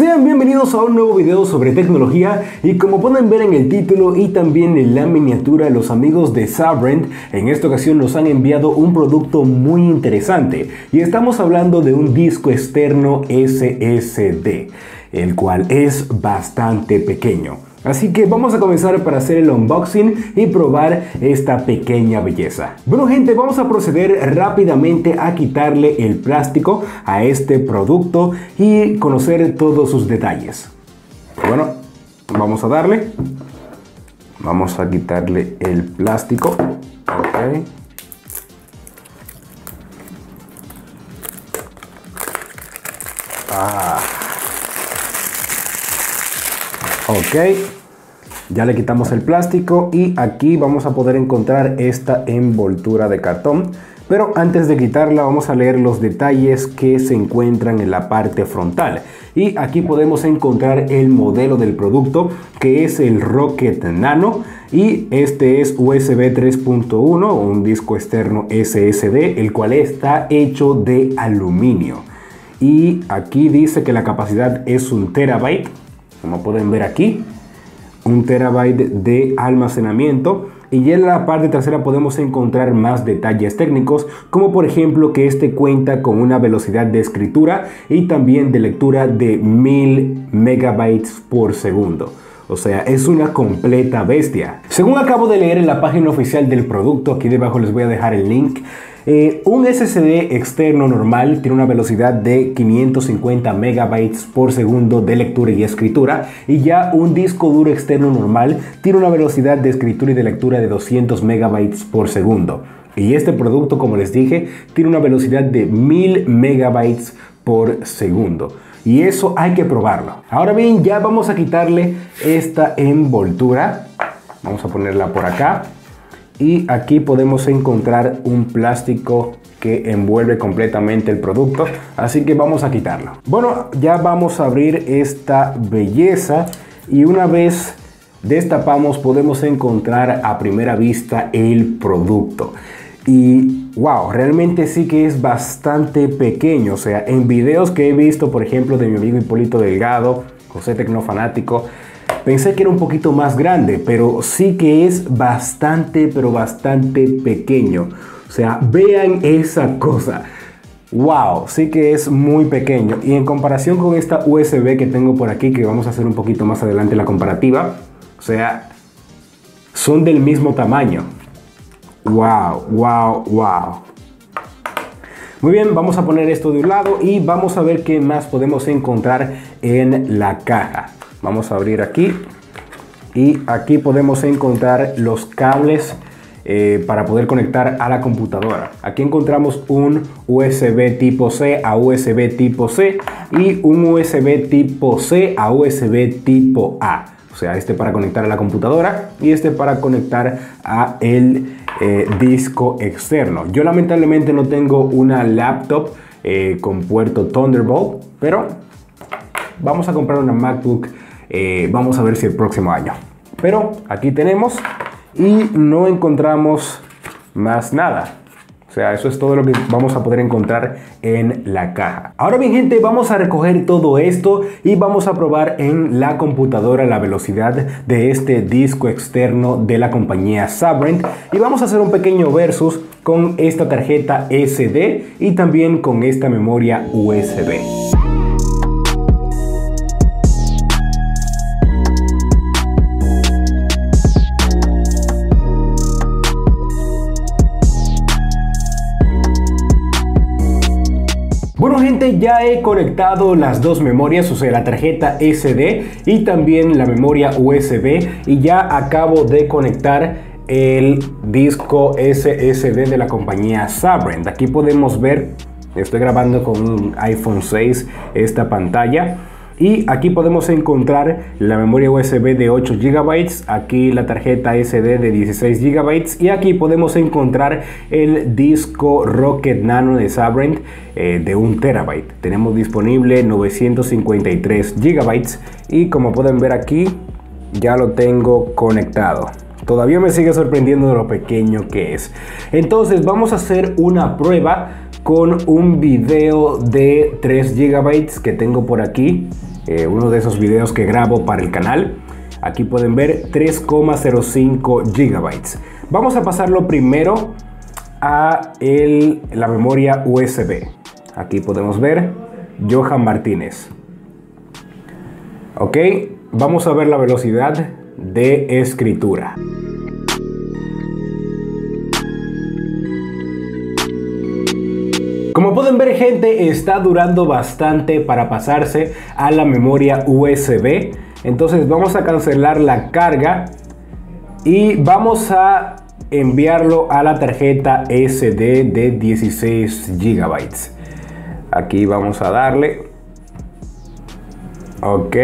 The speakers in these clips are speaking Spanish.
Sean bienvenidos a un nuevo video sobre tecnología y como pueden ver en el título y también en la miniatura los amigos de Sabrent en esta ocasión nos han enviado un producto muy interesante y estamos hablando de un disco externo SSD el cual es bastante pequeño. Así que vamos a comenzar para hacer el unboxing y probar esta pequeña belleza. Bueno gente, vamos a proceder rápidamente a quitarle el plástico a este producto y conocer todos sus detalles. Bueno, vamos a darle. Vamos a quitarle el plástico. Ok. Ah. Ok, ya le quitamos el plástico y aquí vamos a poder encontrar esta envoltura de cartón. Pero antes de quitarla vamos a leer los detalles que se encuentran en la parte frontal. Y aquí podemos encontrar el modelo del producto que es el Rocket Nano. Y este es USB 3.1, un disco externo SSD, el cual está hecho de aluminio. Y aquí dice que la capacidad es un terabyte como pueden ver aquí, un terabyte de almacenamiento y ya en la parte trasera podemos encontrar más detalles técnicos como por ejemplo que este cuenta con una velocidad de escritura y también de lectura de 1000 megabytes por segundo. O sea, es una completa bestia. Según acabo de leer en la página oficial del producto, aquí debajo les voy a dejar el link, eh, un SSD externo normal tiene una velocidad de 550 megabytes por segundo de lectura y escritura y ya un disco duro externo normal tiene una velocidad de escritura y de lectura de 200 megabytes por segundo. Y este producto, como les dije, tiene una velocidad de 1000 megabytes por segundo. Y eso hay que probarlo. Ahora bien, ya vamos a quitarle esta envoltura. Vamos a ponerla por acá y aquí podemos encontrar un plástico que envuelve completamente el producto así que vamos a quitarlo bueno ya vamos a abrir esta belleza y una vez destapamos podemos encontrar a primera vista el producto y wow, realmente sí que es bastante pequeño. O sea, en videos que he visto, por ejemplo, de mi amigo Hipólito Delgado, José Tecnofanático, Pensé que era un poquito más grande, pero sí que es bastante, pero bastante pequeño. O sea, vean esa cosa. Wow, sí que es muy pequeño. Y en comparación con esta USB que tengo por aquí, que vamos a hacer un poquito más adelante la comparativa, o sea, son del mismo tamaño. Wow, wow, wow. Muy bien, vamos a poner esto de un lado y vamos a ver qué más podemos encontrar en la caja. Vamos a abrir aquí y aquí podemos encontrar los cables eh, para poder conectar a la computadora. Aquí encontramos un USB tipo C a USB tipo C y un USB tipo C a USB tipo A. O sea, este para conectar a la computadora y este para conectar a el eh, disco externo. Yo lamentablemente no tengo una laptop eh, con puerto Thunderbolt, pero vamos a comprar una MacBook eh, vamos a ver si el próximo año. Pero aquí tenemos y no encontramos más nada. O sea, eso es todo lo que vamos a poder encontrar en la caja. Ahora bien, gente, vamos a recoger todo esto y vamos a probar en la computadora la velocidad de este disco externo de la compañía Sabrent. Y vamos a hacer un pequeño versus con esta tarjeta SD y también con esta memoria USB. Ya he conectado las dos memorias, o sea la tarjeta SD y también la memoria USB y ya acabo de conectar el disco SSD de la compañía Sabrent. Aquí podemos ver, estoy grabando con un iPhone 6 esta pantalla y aquí podemos encontrar la memoria USB de 8 GB, aquí la tarjeta SD de 16 GB y aquí podemos encontrar el disco Rocket Nano de Sabrent eh, de 1 TB. Tenemos disponible 953 GB y como pueden ver aquí ya lo tengo conectado. todavía me sigue sorprendiendo lo pequeño que es. Entonces vamos a hacer una prueba con un video de 3 GB que tengo por aquí. Eh, uno de esos videos que grabo para el canal. Aquí pueden ver 3,05 GB. Vamos a pasarlo primero a la memoria USB. Aquí podemos ver Johan Martínez. Ok, vamos a ver la velocidad de escritura. Como pueden ver gente, está durando bastante para pasarse a la memoria USB. Entonces vamos a cancelar la carga y vamos a enviarlo a la tarjeta SD de 16 GB. Aquí vamos a darle. Ok.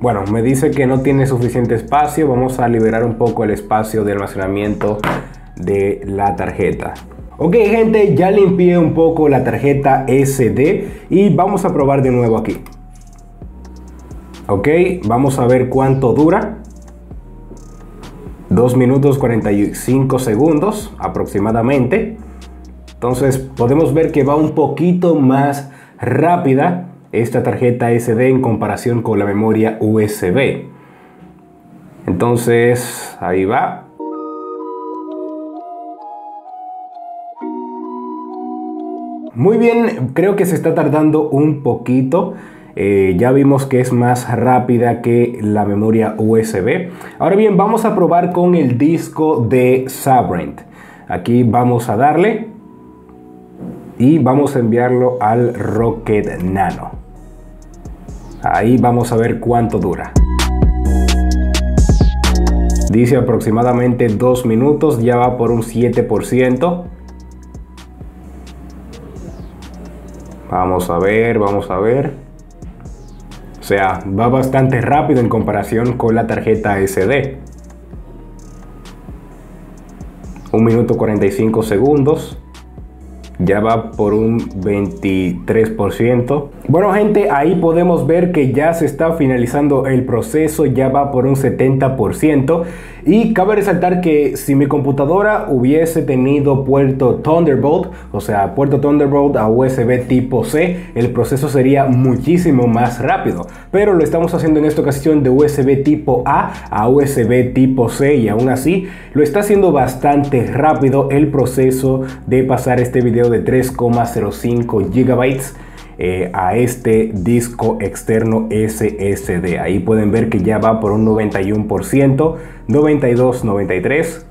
Bueno, me dice que no tiene suficiente espacio. Vamos a liberar un poco el espacio de almacenamiento de la tarjeta. Ok gente, ya limpié un poco la tarjeta SD y vamos a probar de nuevo aquí. Ok, vamos a ver cuánto dura. 2 minutos 45 segundos aproximadamente. Entonces podemos ver que va un poquito más rápida esta tarjeta SD en comparación con la memoria USB. Entonces ahí va. Muy bien, creo que se está tardando un poquito. Eh, ya vimos que es más rápida que la memoria USB. Ahora bien, vamos a probar con el disco de Sabrent. Aquí vamos a darle y vamos a enviarlo al Rocket Nano. Ahí vamos a ver cuánto dura. Dice aproximadamente 2 minutos, ya va por un 7%. Vamos a ver, vamos a ver. O sea, va bastante rápido en comparación con la tarjeta SD. 1 minuto 45 segundos ya va por un 23%. Bueno gente, ahí podemos ver que ya se está finalizando el proceso, ya va por un 70%. Y cabe resaltar que si mi computadora hubiese tenido puerto Thunderbolt, o sea, puerto Thunderbolt a USB tipo C, el proceso sería muchísimo más rápido. Pero lo estamos haciendo en esta ocasión de USB tipo A a USB tipo C y aún así lo está haciendo bastante rápido el proceso de pasar este video de 3,05 GB eh, a este disco externo SSD. Ahí pueden ver que ya va por un 91%, 92, 93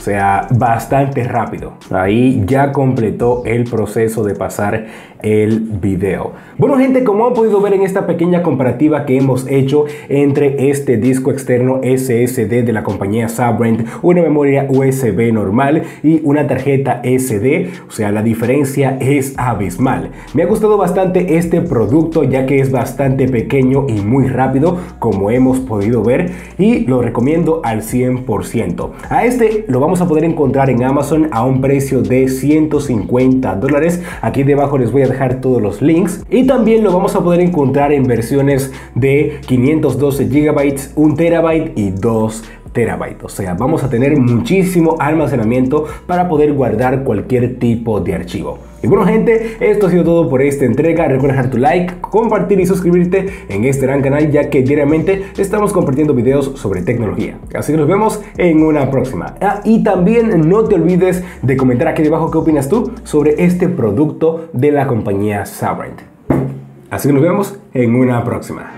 o sea, bastante rápido. Ahí ya completó el proceso de pasar el video. Bueno gente, como han podido ver en esta pequeña comparativa que hemos hecho entre este disco externo SSD de la compañía Sabrent, una memoria USB normal y una tarjeta SD, o sea, la diferencia es abismal. Me ha gustado bastante este producto ya que es bastante pequeño y muy rápido, como hemos podido ver, y lo recomiendo al 100%. A este lo vamos a poder encontrar en Amazon a un precio de 150 dólares. Aquí debajo les voy a dejar todos los links. Y también lo vamos a poder encontrar en versiones de 512 GB, 1 TB y 2 terabytes. O sea, vamos a tener muchísimo almacenamiento para poder guardar cualquier tipo de archivo. Y bueno gente, esto ha sido todo por esta entrega. Recuerda dejar tu like, compartir y suscribirte en este gran canal ya que diariamente estamos compartiendo videos sobre tecnología. Así que nos vemos en una próxima. Ah, y también no te olvides de comentar aquí debajo qué opinas tú sobre este producto de la compañía Sabrent. Así que nos vemos en una próxima.